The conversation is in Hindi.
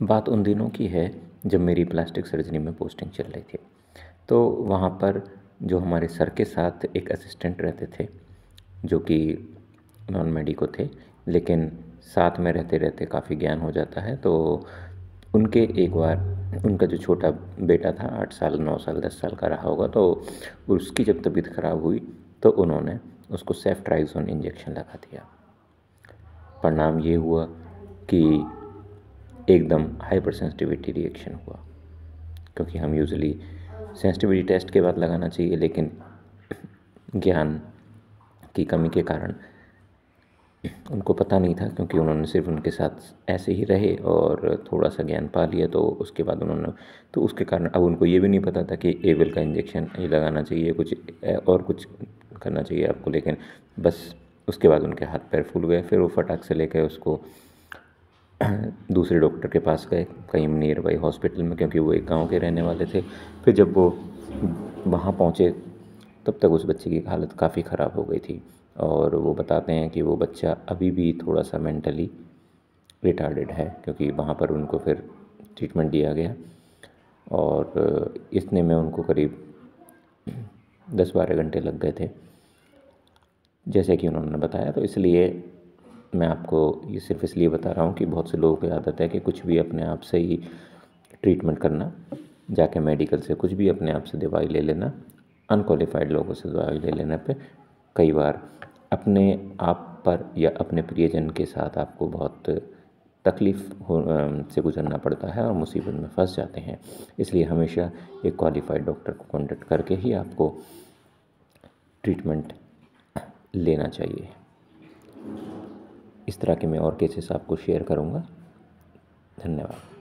बात उन दिनों की है जब मेरी प्लास्टिक सर्जरी में पोस्टिंग चल रही थी। तो वहाँ पर जो हमारे सर के साथ एक असिस्टेंट रहते थे, जो कि नॉन मेडिको थे, लेकिन साथ में रहते रहते काफ़ी ज्ञान हो जाता है तो उनके एक बार, उनका जो छोटा बेटा था, आठ साल, नौ साल, दस साल का रहा होगा तो उसकी जब तबीयत ख़राब हुई तो उन्होंने उसको सेफ्ट्राइजोन इंजेक्शन लगा दिया। परिणाम ये हुआ कि एकदम हाइपर सेंसिटिविटी रिएक्शन हुआ। क्योंकि हम यूजली सेंसिटिविटी टेस्ट के बाद लगाना चाहिए, लेकिन ज्ञान की कमी के कारण उनको पता नहीं था, क्योंकि उन्होंने सिर्फ़ उनके साथ ऐसे ही रहे और थोड़ा सा ज्ञान पा लिया तो उसके बाद उन्होंने तो उसके कारण अब उनको ये भी नहीं पता था कि एवल का इंजेक्शन ये लगाना चाहिए, कुछ और कुछ करना चाहिए आपको, लेकिन बस उसके बाद उनके हाथ पैर फूल गए, फिर वो फटाक से लेकर उसको दूसरे डॉक्टर के पास गए, कहीं नियर बाई हॉस्पिटल में, क्योंकि वो एक गाँव के रहने वाले थे। फिर जब वो वहाँ पहुँचे, तब तक उस बच्चे की हालत काफ़ी ख़राब हो गई थी। और वो बताते हैं कि वो बच्चा अभी भी थोड़ा सा मेंटली रिटार्डेड है, क्योंकि वहाँ पर उनको फिर ट्रीटमेंट दिया गया। और इतने में उनको करीब दस बारह घंटे लग गए थे। जैसे कि उन्होंने बताया तो इसलिए मैं आपको ये सिर्फ़ इसलिए बता रहा हूँ कि बहुत से लोगों की आदत है कि कुछ भी अपने आप से ही ट्रीटमेंट करना, जाके मेडिकल से कुछ भी अपने आप से दवाई ले लेना अनक्वालिफाइड लोगों से दवाई ले लेने पे कई बार अपने आप पर या अपने प्रियजन के साथ आपको बहुत तकलीफ़ हो से गुजरना पड़ता है और मुसीबत में फंस जाते हैं। इसलिए हमेशा एक क्वालिफाइड डॉक्टर को कॉन्टेक्ट करके ही आपको ट्रीटमेंट लेना चाहिए। इस तरह के मैं और केसेस आपको शेयर करूँगा। धन्यवाद।